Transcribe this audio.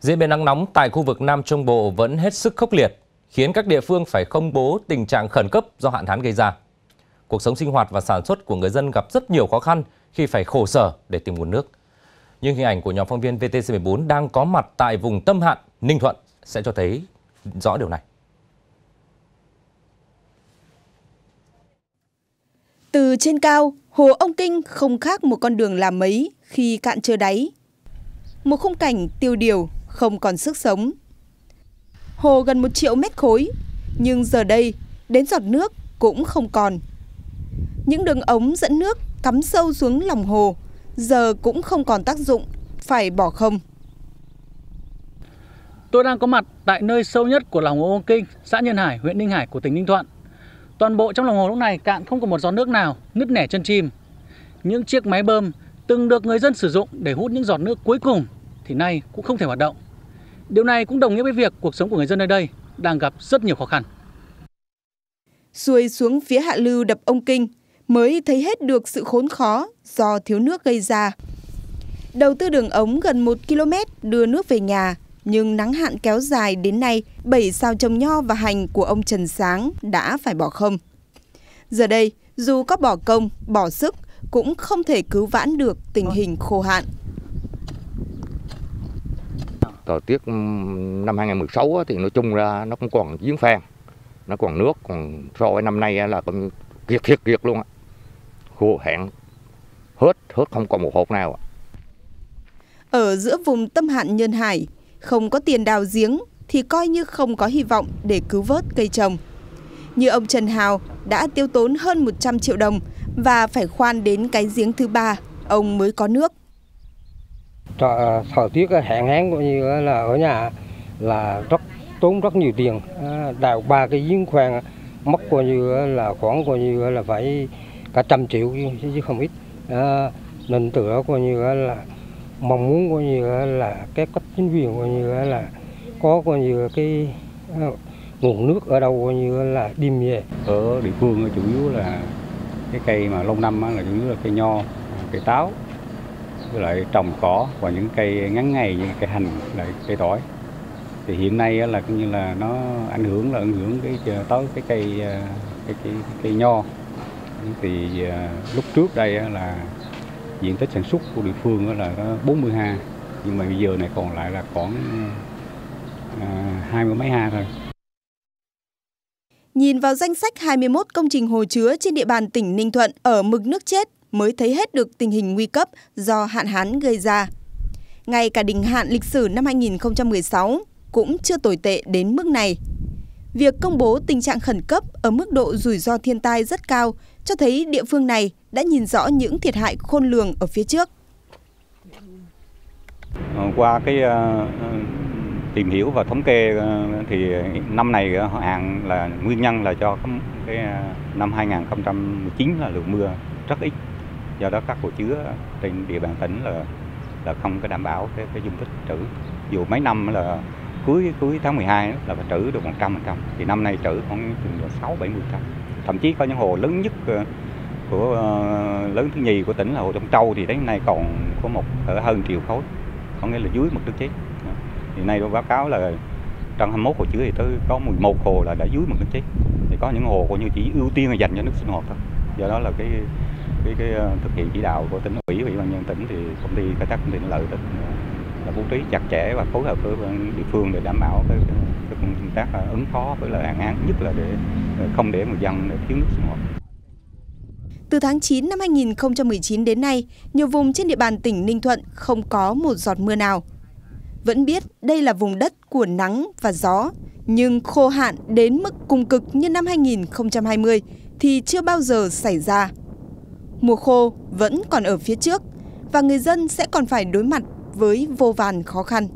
Diễn biến nắng nóng tại khu vực Nam Trung Bộ vẫn hết sức khốc liệt, khiến các địa phương phải công bố tình trạng khẩn cấp do hạn hán gây ra. Cuộc sống sinh hoạt và sản xuất của người dân gặp rất nhiều khó khăn khi phải khổ sở để tìm nguồn nước. Nhưng hình ảnh của nhóm phóng viên VTC14 đang có mặt tại vùng tâm hạn Ninh Thuận sẽ cho thấy rõ điều này. Từ trên cao, hồ Ông Kinh không khác một con đường làm mấy khi cạn trơ đáy. Một khung cảnh tiêu điều, không còn sức sống. Hồ gần một triệu mét khối, nhưng giờ đây, đến giọt nước cũng không còn. Những đường ống dẫn nước cắm sâu xuống lòng hồ, giờ cũng không còn tác dụng, phải bỏ không. Tôi đang có mặt tại nơi sâu nhất của lòng hồ Ông Kinh, xã Nhân Hải, huyện Ninh Hải của tỉnh Ninh Thuận. Toàn bộ trong lòng hồ lúc này cạn không có một giọt nước nào, nứt nẻ chân chim. Những chiếc máy bơm từng được người dân sử dụng để hút những giọt nước cuối cùng thì nay cũng không thể hoạt động. Điều này cũng đồng nghĩa với việc cuộc sống của người dân nơi đây đang gặp rất nhiều khó khăn. Xuôi xuống phía hạ lưu đập ông Kinh mới thấy hết được sự khốn khó do thiếu nước gây ra. Đầu tư đường ống gần 1 km đưa nước về nhà, nhưng nắng hạn kéo dài đến nay, 7 sao trồng nho và hành của ông Trần Sáng đã phải bỏ không. Giờ đây, dù có bỏ công, bỏ sức, cũng không thể cứu vãn được tình hình khô hạn. Thời tiết năm 2016 thì nói chung ra nó cũng còn giếng phèn, nó còn nước, còn so với năm nay là còn kiệt kiệt kiệt luôn khô hạn hết hết không còn một hộp nào ở giữa vùng tâm hạn nhân hải không có tiền đào giếng thì coi như không có hy vọng để cứu vớt cây trồng. Như ông Trần Hào đã tiêu tốn hơn 100 triệu đồng và phải khoan đến cái giếng thứ ba ông mới có nước. À, thời tiết à, hạn hán coi như là ở nhà là rất tốn rất nhiều tiền. À, đào ba cái giếng khoan mất coi như là khoảng coi như là phải cả trăm triệu chứ không ít. À, nên từ đó coi như là mong muốn coi như là các cấp chính quyền coi như là có coi như cái nguồn nước ở đâu coi như là đêm về. Ở địa phương chủ yếu là cái cây mà lâu năm là chủ yếu là cây nho cây táo với lại trồng cỏ và những cây ngắn ngày như cây hành lại cây tỏi thì hiện nay là cũng như là nó ảnh hưởng là ảnh hưởng cái tới cái cây ờ, cái cây, cây, cây nho thì ờ, lúc trước đây là diện tích sản xuất của địa phương là 40 ha nhưng mà bây giờ này còn lại là khoảng ờ, hai mươi mấy ha thôi. Nhìn vào danh sách 21 công trình hồ chứa trên địa bàn tỉnh Ninh Thuận ở mực nước chết mới thấy hết được tình hình nguy cấp do hạn hán gây ra. Ngay cả đỉnh hạn lịch sử năm 2016 cũng chưa tồi tệ đến mức này. Việc công bố tình trạng khẩn cấp ở mức độ rủi ro thiên tai rất cao cho thấy địa phương này đã nhìn rõ những thiệt hại khôn lường ở phía trước. Ờ, qua cái uh, tìm hiểu và thống kê uh, thì năm này họ hạn là nguyên nhân là do cái uh, năm 2019 là lượng mưa rất ít. Do đó các hồ chứa trên địa bàn tỉnh là là không có đảm bảo cái, cái dung tích trữ. Dù mấy năm là cuối cuối tháng 12 là phải trữ được 100% thì năm nay trữ khoảng chừng 6 70 trăm. Thậm chí có những hồ lớn nhất ờ, của ờ, lớn thứ nhì của tỉnh là hồ Đông Châu thì đến nay còn có một ở hơn triệu khối. Có nghĩa là dưới mực nước chết. Thì nay tôi báo cáo là trong 21 hồ chứa thì tới có 11 hồ là đã dưới mực nước chết. Thì có những hồ coi như chỉ ưu tiên là dành cho nước sinh hoạt thôi do đó là cái cái cái ờ, thực hiện chỉ đạo của tỉnh ủy ủy ban nhân tỉnh thì công ty khai thác công ty lợi tỉnh ờ, là bố trí chặt chẽ và phối hợp với địa phương để đảm bảo cái, cái công tác ờ, ứng phó với là hạn hán nhất là để không để người dân thiếu nước sinh hoạt. Từ tháng 9 năm 2019 đến nay, nhiều vùng trên địa bàn tỉnh Ninh Thuận không có một giọt mưa nào. Vẫn biết đây là vùng đất của nắng và gió, nhưng khô hạn đến mức cùng cực như năm 2020 thì chưa bao giờ xảy ra. Mùa khô vẫn còn ở phía trước và người dân sẽ còn phải đối mặt với vô vàn khó khăn.